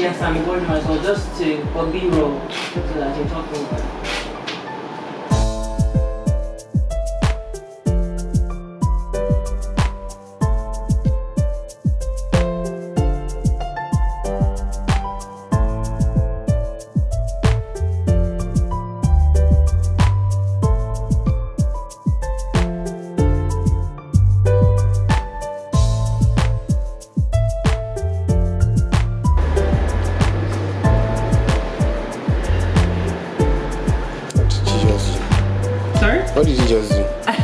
Yes, I'm going well, just to for B-roll, so that I can talk over. What did you just do?